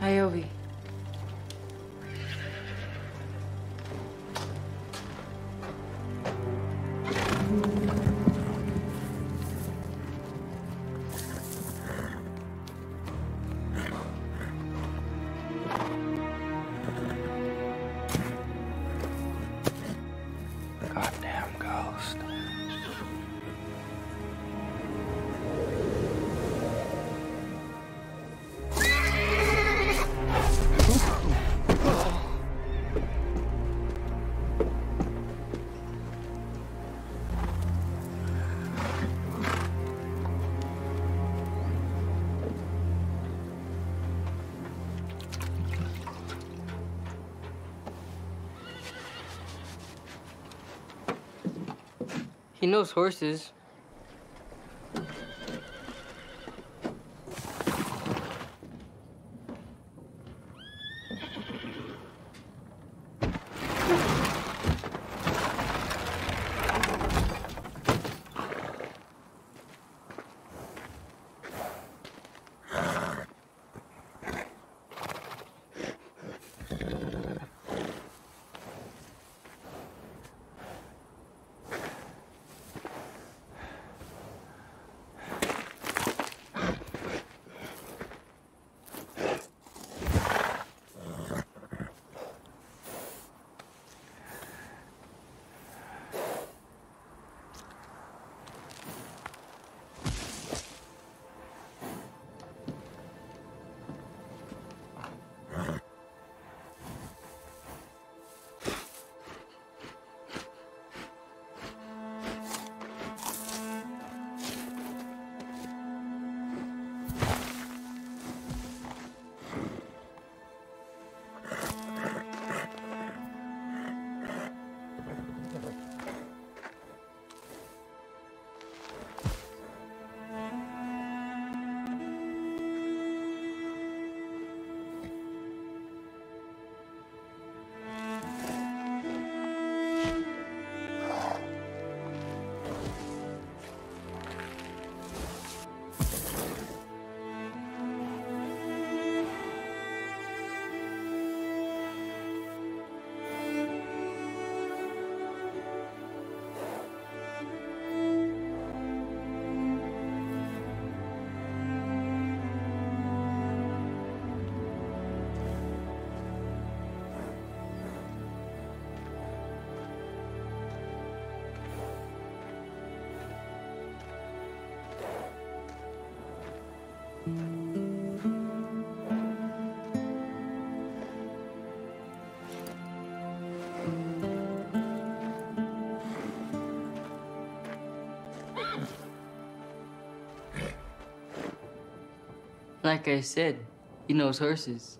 Aí eu vi. пусто. He knows horses. Like I said, he knows horses.